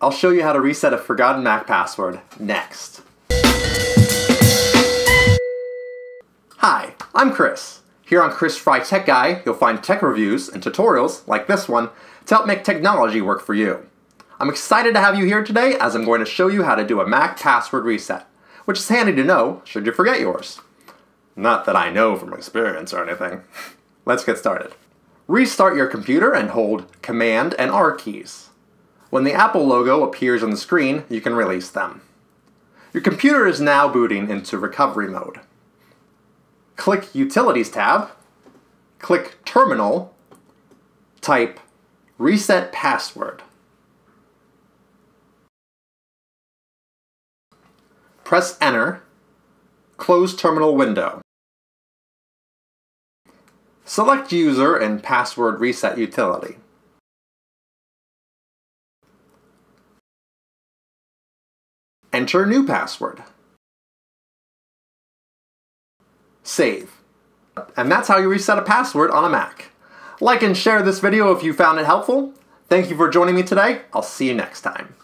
I'll show you how to reset a forgotten Mac password next. Hi, I'm Chris. Here on Chris Fry Tech Guy, you'll find tech reviews and tutorials, like this one, to help make technology work for you. I'm excited to have you here today as I'm going to show you how to do a Mac password reset, which is handy to know should you forget yours. Not that I know from experience or anything. Let's get started. Restart your computer and hold Command and R keys. When the Apple logo appears on the screen, you can release them. Your computer is now booting into recovery mode. Click Utilities tab, click Terminal, type Reset Password. Press Enter, close terminal window. Select User and Password Reset Utility. Enter new password. Save. And that's how you reset a password on a Mac. Like and share this video if you found it helpful. Thank you for joining me today. I'll see you next time.